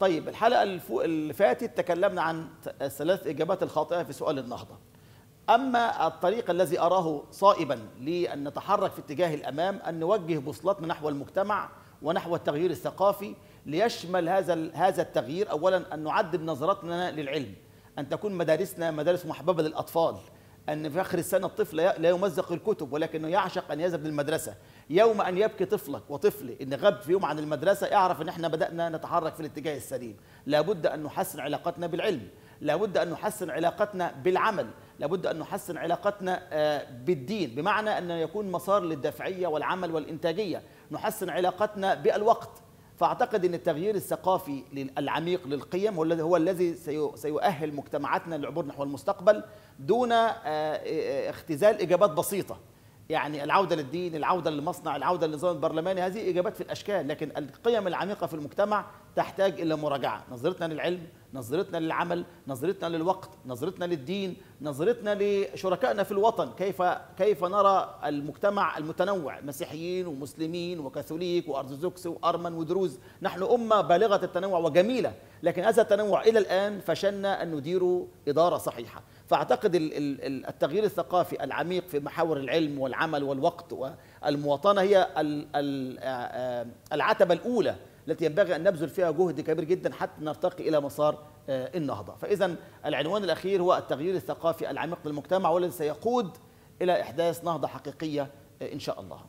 طيب الحلقة اللي فاتت تكلمنا عن الثلاث إجابات الخاطئة في سؤال النهضة. أما الطريق الذي أراه صائبا لأن نتحرك في اتجاه الأمام أن نوجه بوصلتنا نحو المجتمع ونحو التغيير الثقافي ليشمل هذا هذا التغيير. أولا أن نعدل نظرتنا للعلم أن تكون مدارسنا مدارس محببة للأطفال أن في آخر السنة الطفل لا يمزق الكتب ولكنه يعشق أن يذهب للمدرسة. يوم أن يبكي طفلك وطفل إن غاب في يوم عن المدرسة اعرف أن إحنا بدأنا نتحرك في الاتجاه السليم. لابد أن نحسن علاقتنا بالعلم. لابد أن نحسن علاقتنا بالعمل. لابد أن نحسن علاقتنا آه، بالدين. بمعنى أن يكون مسار للدافعية والعمل والإنتاجية. نحسن علاقتنا بالوقت. فاعتقد إن التغيير الثقافي العميق للقيم هو الذي سيؤهل مجتمعاتنا للعبور نحو المستقبل دون آه، آه، اختزال إجابات بسيطة. يعني العودة للدين العودة للمصنع العودة للنظام البرلماني هذه إجابات في الأشكال لكن القيم العميقة في المجتمع تحتاج إلى مراجعة. نظرتنا للعلم نظرتنا للعمل نظرتنا للوقت نظرتنا للدين نظرتنا لشركائنا في الوطن. كيف كيف نرى المجتمع المتنوع مسيحيين ومسلمين وكاثوليك وأرثوذكس وأرمن ودروز. نحن أمة بالغة التنوع وجميلة لكن هذا التنوع إلى الآن فشلنا أن نديره إدارة صحيحة. فأعتقد ال- ال- ال- التغيير الثقافي العميق في محاور العلم والعمل والوقت والمواطنة هي ال- ال- العتبة الأولى التي ينبغي أن نبذل فيها جهد كبير جدا حتى نرتقي إلى مسار آه، النهضة. فاذا العنوان الأخير هو التغيير الثقافي العميق للمجتمع والذي سيقود إلى إحداث نهضة حقيقية آه، إن شاء الله.